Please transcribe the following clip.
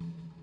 you